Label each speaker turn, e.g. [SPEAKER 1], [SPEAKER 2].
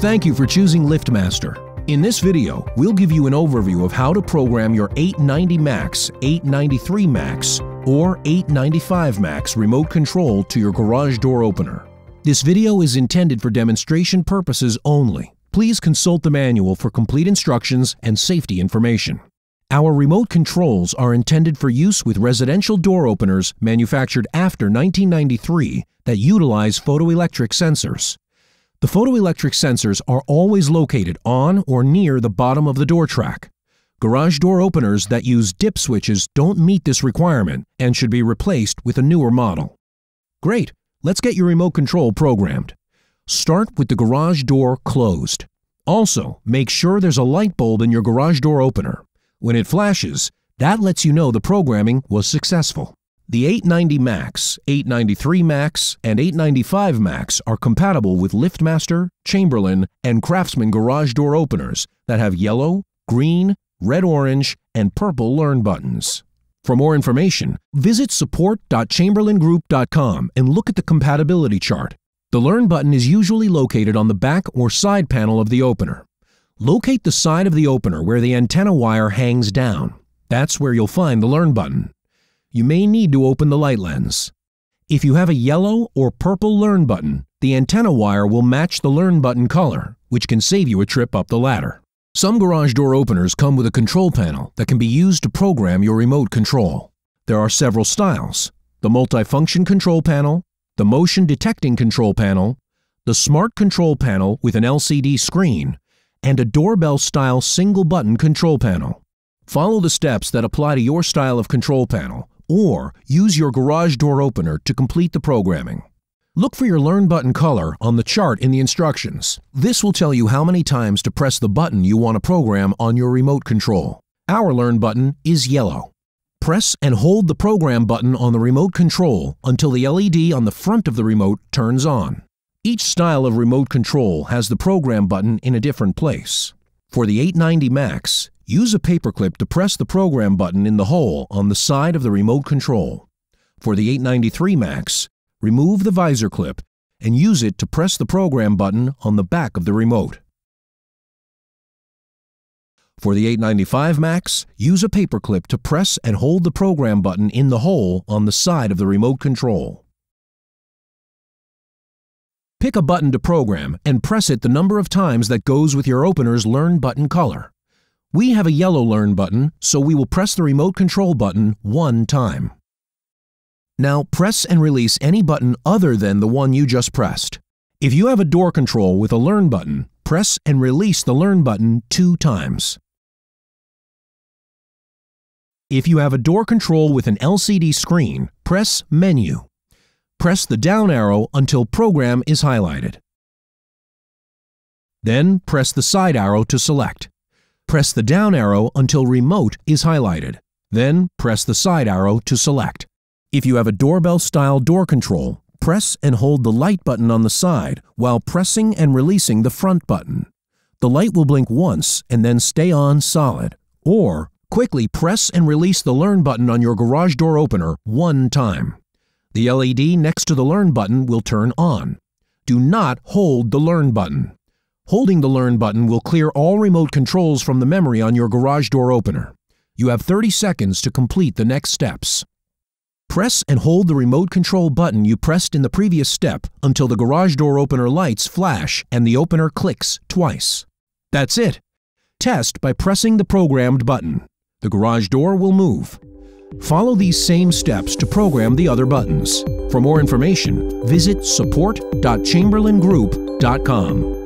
[SPEAKER 1] Thank you for choosing LiftMaster. In this video, we'll give you an overview of how to program your 890 Max, 893 Max, or 895 Max remote control to your garage door opener. This video is intended for demonstration purposes only. Please consult the manual for complete instructions and safety information. Our remote controls are intended for use with residential door openers manufactured after 1993 that utilize photoelectric sensors. The photoelectric sensors are always located on or near the bottom of the door track. Garage door openers that use dip switches don't meet this requirement and should be replaced with a newer model. Great, let's get your remote control programmed. Start with the garage door closed. Also, make sure there's a light bulb in your garage door opener. When it flashes, that lets you know the programming was successful. The 890 Max, 893 Max, and 895 Max are compatible with LiftMaster, Chamberlain, and Craftsman garage door openers that have yellow, green, red-orange, and purple Learn buttons. For more information, visit support.chamberlaingroup.com and look at the compatibility chart. The Learn button is usually located on the back or side panel of the opener. Locate the side of the opener where the antenna wire hangs down. That's where you'll find the Learn button you may need to open the light lens. If you have a yellow or purple Learn button, the antenna wire will match the Learn button color, which can save you a trip up the ladder. Some garage door openers come with a control panel that can be used to program your remote control. There are several styles. The multifunction control panel, the motion detecting control panel, the smart control panel with an LCD screen, and a doorbell-style single-button control panel. Follow the steps that apply to your style of control panel or use your garage door opener to complete the programming. Look for your Learn button color on the chart in the instructions. This will tell you how many times to press the button you want to program on your remote control. Our Learn button is yellow. Press and hold the program button on the remote control until the LED on the front of the remote turns on. Each style of remote control has the program button in a different place. For the 890 Max, Use a paperclip to press the program button in the hole on the side of the remote control. For the 893 Max, remove the visor clip and use it to press the program button on the back of the remote. For the 895 Max, use a paperclip to press and hold the program button in the hole on the side of the remote control. Pick a button to program and press it the number of times that goes with your opener's Learn button color. We have a yellow Learn button, so we will press the remote control button one time. Now press and release any button other than the one you just pressed. If you have a door control with a Learn button, press and release the Learn button two times. If you have a door control with an LCD screen, press Menu. Press the down arrow until Program is highlighted. Then press the side arrow to select. Press the down arrow until Remote is highlighted. Then press the side arrow to select. If you have a doorbell-style door control, press and hold the light button on the side while pressing and releasing the front button. The light will blink once and then stay on solid. Or quickly press and release the Learn button on your garage door opener one time. The LED next to the Learn button will turn on. Do not hold the Learn button. Holding the Learn button will clear all remote controls from the memory on your garage door opener. You have 30 seconds to complete the next steps. Press and hold the remote control button you pressed in the previous step until the garage door opener lights flash and the opener clicks twice. That's it. Test by pressing the programmed button. The garage door will move. Follow these same steps to program the other buttons. For more information, visit support.chamberlaingroup.com.